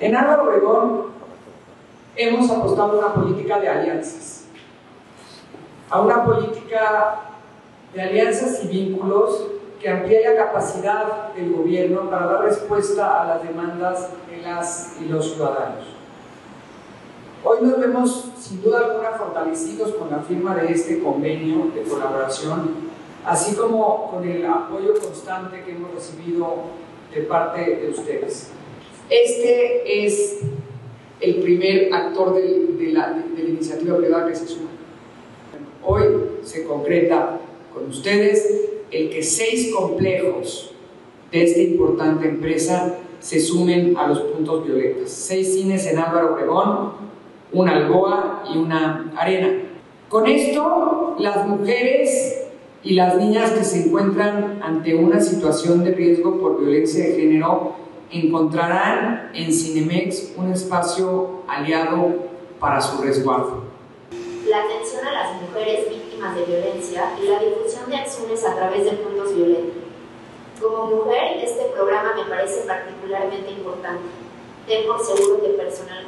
En Álvaro Obregón hemos apostado a una política de alianzas, a una política de alianzas y vínculos que amplíe la capacidad del gobierno para dar respuesta a las demandas de las y los ciudadanos. Hoy nos vemos sin duda alguna fortalecidos con la firma de este convenio de colaboración, así como con el apoyo constante que hemos recibido de parte de ustedes. Este es el primer actor de, la, la iniciativa privada que se suma. Hoy se concreta con ustedes el que seis complejos de esta importante empresa se sumen a los puntos violetas. Seis cines en Álvaro Obregón, una alboa y una arena. Con esto, las mujeres y las niñas que se encuentran ante una situación de riesgo por violencia de género encontrarán en Cinemex un espacio aliado para su resguardo. La atención a las mujeres víctimas de violencia y la difusión de acciones a través de puntos violentos. Como mujer, este programa me parece particularmente importante. Tengo seguro que seguimiento.